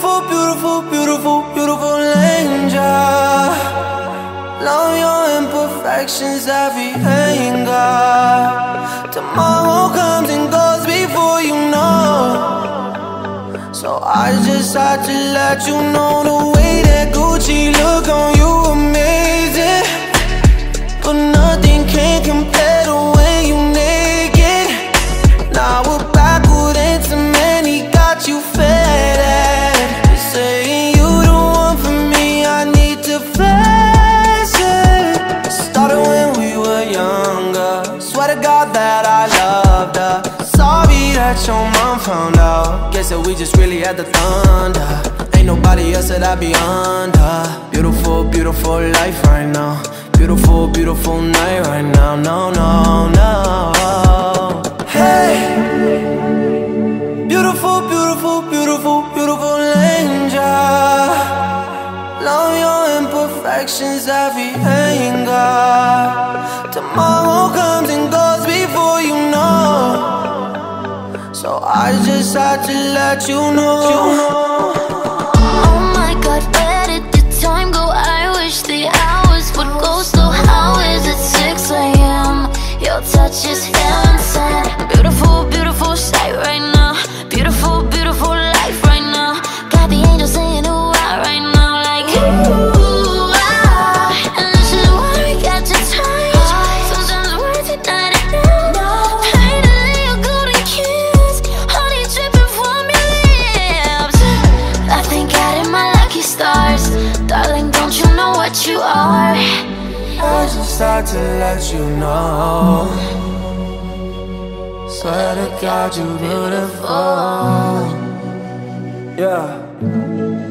beautiful, beautiful, beautiful, beautiful angel. Love your imperfections, every anger. Tomorrow comes and goes before you know. So I just had to let you know the way that Gucci look on you. Swear to God that I loved her. Sorry that your mom found out. Guess that we just really had the thunder. Ain't nobody else that I be under. Beautiful, beautiful life right now. Beautiful, beautiful night right now. No, no, no. Hey. Beautiful, beautiful, beautiful, beautiful angel. Love your imperfections, every anger. Tomorrow So I just had to let you know. Oh had to let you know. Swear to God, you're beautiful. Yeah.